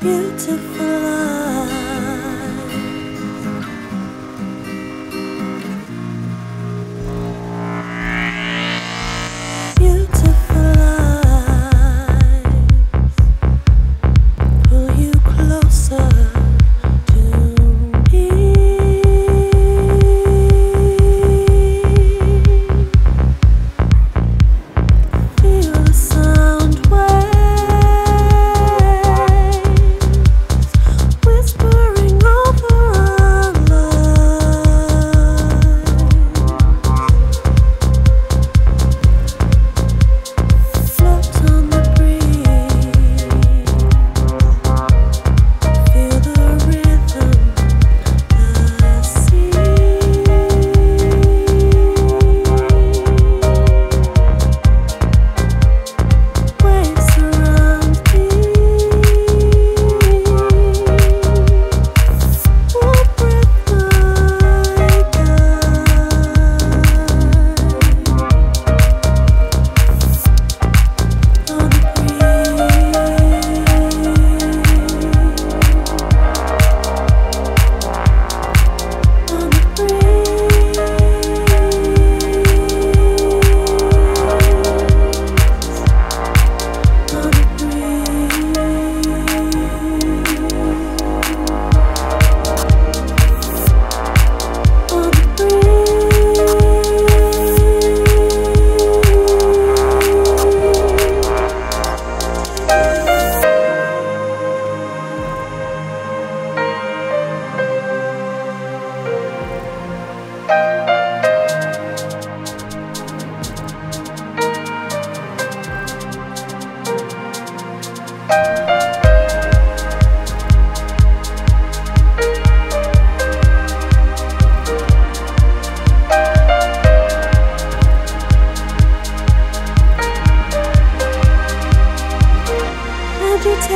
beautiful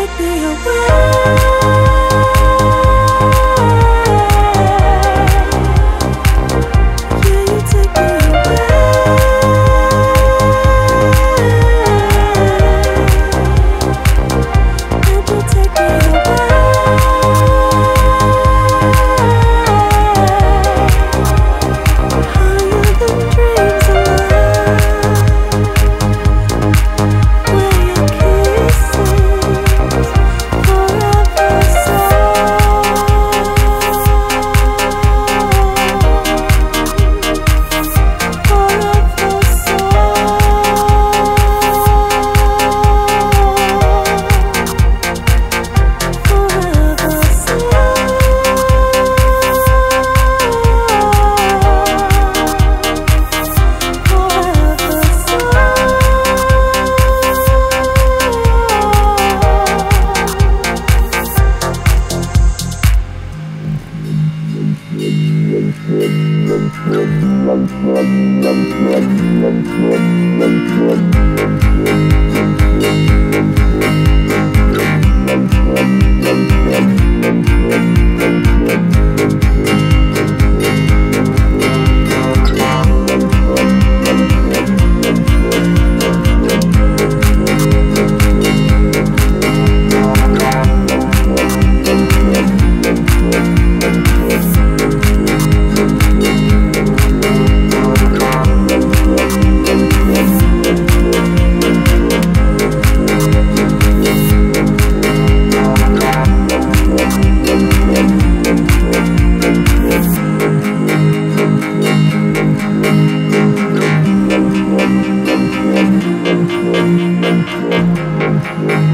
take me away.